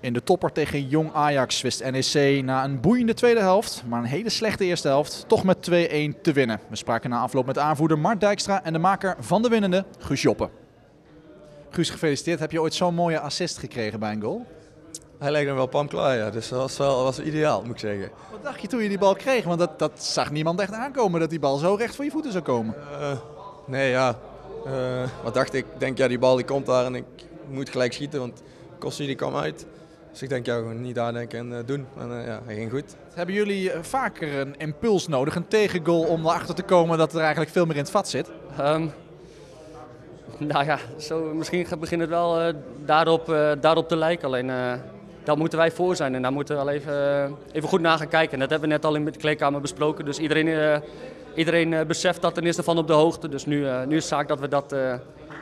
In de topper tegen Jong Ajax wist NEC na een boeiende tweede helft, maar een hele slechte eerste helft, toch met 2-1 te winnen. We spraken na afloop met aanvoerder Mart Dijkstra en de maker van de winnende, Guus Joppen. Guus, gefeliciteerd. Heb je ooit zo'n mooie assist gekregen bij een goal? Hij leek dan wel pam klaar, ja. Dus dat was wel was ideaal, moet ik zeggen. Wat dacht je toen je die bal kreeg? Want dat, dat zag niemand echt aankomen, dat die bal zo recht voor je voeten zou komen. Uh, nee, ja. Uh, wat dacht ik? Ik denk, ja, die bal die komt daar en ik moet gelijk schieten, want Kossi die kwam uit. Dus ik denk, ja, gewoon niet nadenken en uh, doen. En ja, hij ging goed. Hebben jullie vaker een impuls nodig, een tegengoal, om erachter te komen dat er eigenlijk veel meer in het vat zit? Um, nou ja, zo, misschien begint het wel daarop, daarop te lijken. Alleen daar moeten wij voor zijn. En daar moeten we wel even, even goed naar gaan kijken. En dat hebben we net al in de kleedkamer besproken. Dus iedereen, iedereen beseft dat en is ervan op de hoogte. Dus nu, nu is het zaak dat, we dat,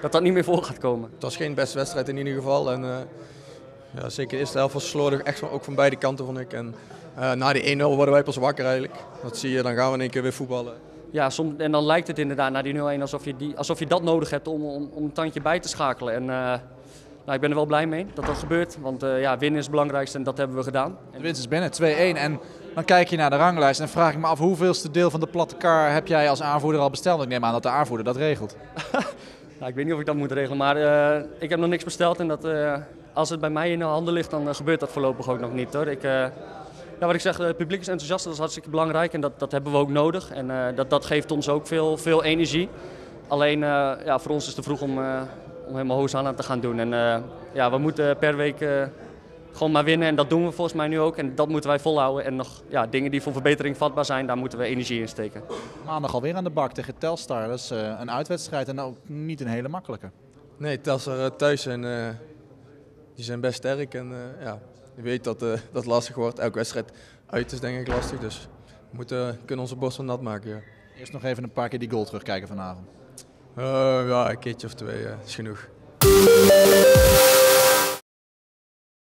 dat dat niet meer voor gaat komen. Het was geen beste wedstrijd in ieder geval. En, ja, zeker de eerste helft was slordig, echt ook van beide kanten vond ik. En uh, na die 1-0 worden wij pas wakker eigenlijk. Dat zie je, dan gaan we in één keer weer voetballen. Ja, soms, en dan lijkt het inderdaad na die 0-1 alsof je, die, alsof je dat nodig hebt om, om, om een tandje bij te schakelen. En, uh, nou, ik ben er wel blij mee dat dat gebeurt, want uh, ja, winnen is het belangrijkste en dat hebben we gedaan. De winst is binnen, 2-1. En dan kijk je naar de ranglijst en vraag ik me af hoeveelste deel van de platte kar heb jij als aanvoerder al besteld? Ik neem aan dat de aanvoerder dat regelt. ik weet niet of ik dat moet regelen, maar ik heb nog niks besteld en dat als het bij mij in de handen ligt, dan gebeurt dat voorlopig ook nog niet hoor. Ik, wat ik zeg, het publiek is enthousiast, dat is hartstikke belangrijk en dat, dat hebben we ook nodig. En dat, dat geeft ons ook veel, veel energie. Alleen ja, voor ons is het te vroeg om, om helemaal hoos aan te gaan doen. En ja, we moeten per week gewoon maar winnen en dat doen we volgens mij nu ook. En dat moeten wij volhouden. En nog ja, dingen die voor verbetering vatbaar zijn, daar moeten we energie in steken. Maandag alweer aan de bak tegen Telstar. Dat is een uitwedstrijd en ook niet een hele makkelijke. Nee, Telstar thuis en die zijn best sterk en uh, ja, je weet dat uh, dat lastig wordt. Elke wedstrijd uit is denk ik lastig, dus we moeten, kunnen onze borst van nat maken. Ja. Eerst nog even een paar keer die goal terugkijken vanavond. Uh, ja, een keertje of twee is genoeg.